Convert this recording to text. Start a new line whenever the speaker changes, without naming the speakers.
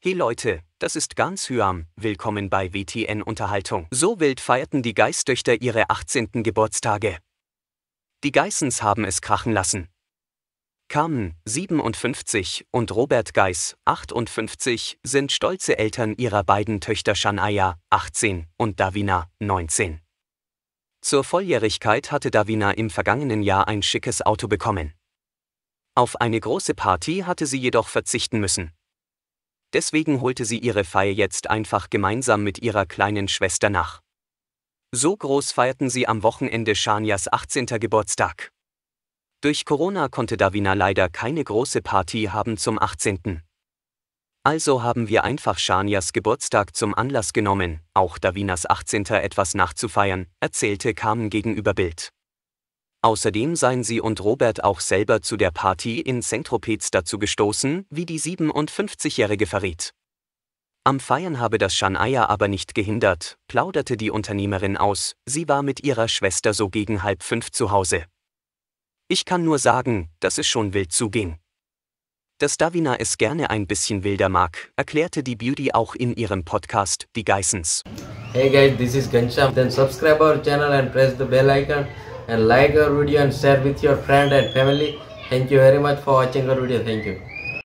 Hey Leute, das ist ganz Hyam, willkommen bei WTN Unterhaltung. So wild feierten die Geisstöchter ihre 18. Geburtstage. Die Geissens haben es krachen lassen. Carmen, 57, und Robert Geiss, 58, sind stolze Eltern ihrer beiden Töchter Shania, 18, und Davina, 19. Zur Volljährigkeit hatte Davina im vergangenen Jahr ein schickes Auto bekommen. Auf eine große Party hatte sie jedoch verzichten müssen. Deswegen holte sie ihre Feier jetzt einfach gemeinsam mit ihrer kleinen Schwester nach. So groß feierten sie am Wochenende Shanias 18. Geburtstag. Durch Corona konnte Davina leider keine große Party haben zum 18. Also haben wir einfach Shanias Geburtstag zum Anlass genommen, auch Davinas 18. etwas nachzufeiern, erzählte Carmen gegenüber Bild. Außerdem seien sie und Robert auch selber zu der Party in Saint-Tropez dazu gestoßen, wie die 57-Jährige verriet. Am Feiern habe das Shania aber nicht gehindert, plauderte die Unternehmerin aus, sie war mit ihrer Schwester so gegen halb fünf zu Hause. Ich kann nur sagen, dass es schon wild zuging. Dass Davina es gerne ein bisschen wilder mag, erklärte die Beauty auch in ihrem Podcast Die Geissens.
Hey guys, this is Gansham. Then subscribe our channel and press the bell icon and like our video and share with your friend and family. Thank you very much for watching our video. Thank you.